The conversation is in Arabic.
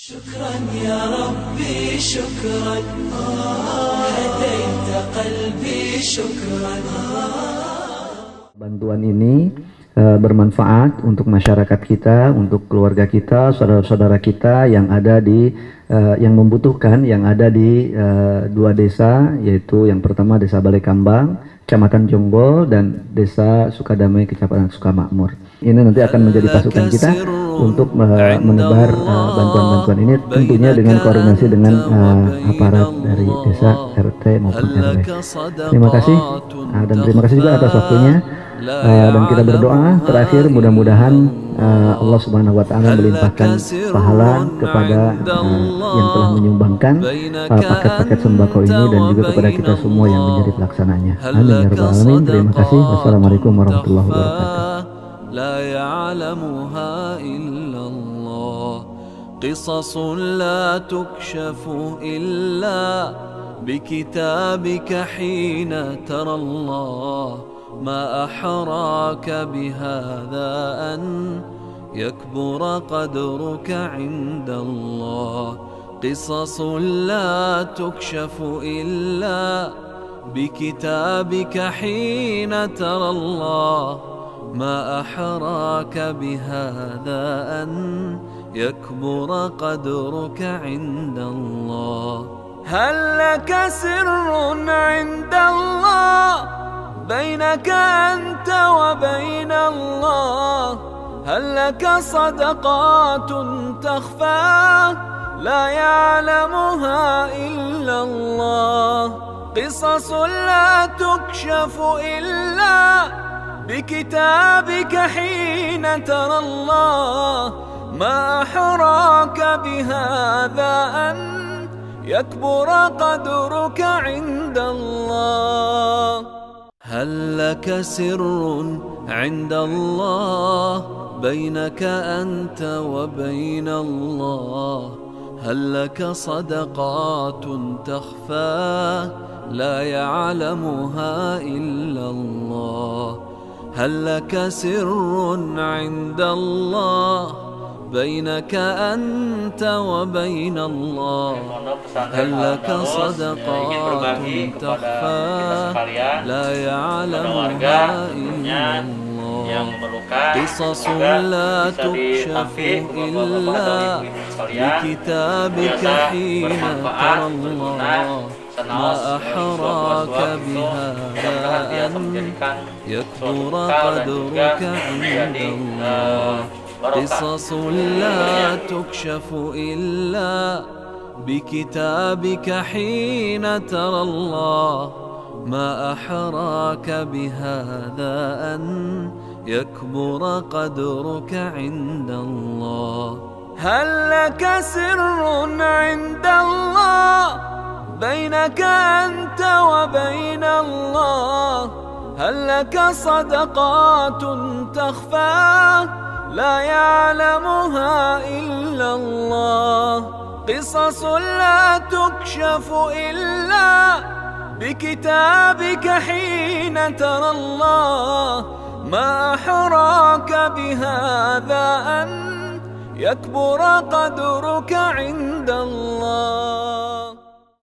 شكرا يا ربي شكرا هديت قلبي شكرا Bantuan ini eh, bermanfaat untuk masyarakat kita, untuk keluarga kita, saudara-saudara kita yang ada di eh, yang membutuhkan yang ada di eh, dua desa yaitu yang pertama Desa Balai Kambang, Kecamatan Jonggol dan Desa Sukadamai, Kecamatan Sukamakmur. Ini nanti akan menjadi pasukan kita untuk eh, menebar eh, bantuan-bantuan ini tentunya dengan koordinasi dengan eh, aparat dari desa RT maupun RW. Terima kasih ah, dan terima kasih juga atas waktunya. Uh, dan kita berdoa terakhir mudah-mudahan uh, Allah Subhanahu wa taala melimpahkan pahala kepada uh, yang telah menyumbangkan uh, paket-paket sembako ini dan juga kepada kita semua yang menjadi pelaksananya. Amin ya rabbal alamin. Terima kasih. Wassalamualaikum warahmatullahi wabarakatuh. لا يعلمها إلا الله. قصص لا تكشف إلا بكتابك حين ترى الله. ما أحراك بهذا أن يكبر قدرك عند الله. قصص لا تكشف إلا بكتابك حين ترى الله. ما أحراك بهذا أن يكبر قدرك عند الله. هل لك سر عند الله؟ بينك أنت وبين الله. هل لك صدقات تخفى؟ لا يعلمها إلا الله. قصص لا تكشف إلا بكتابك حين ترى الله ما أحراك بهذا أن يكبر قدرك عند الله. هل لك سر عند الله بينك أنت وبين الله؟ هل لك صدقات تخفى لا يعلمها إلا الله؟ هل لك سر عند الله بينك أنت وبين الله؟ هل لك صدقات تخفى؟ لا يعلمها إلا الله. قصص لا تكشف إلا بكتابك حين ترى الله. ما أحراك بهذا أن يكبر قدرك عند الله. قصص لا تكشف إلا بكتابك حين ترى الله. ما أحراك بهذا أن يكبر قدرك عند الله. هل لك سر عند الله؟ بينك أنت وبين الله هل لك صدقات تخفى؟ لا يعلمها إلا الله قصص لا تكشف إلا بكتابك حين ترى الله. ما أحراك بهذا أن يكبر قدرك عند الله.